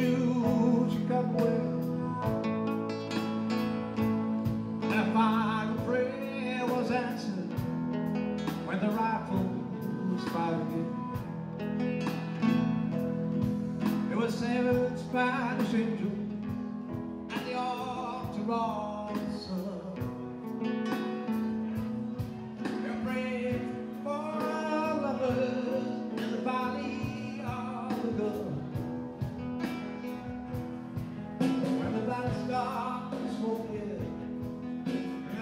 music up well. Prayer was answered when the rifles fired again. was were by Spanish the altar of the sun. They prayed for lovers the valley of the gun.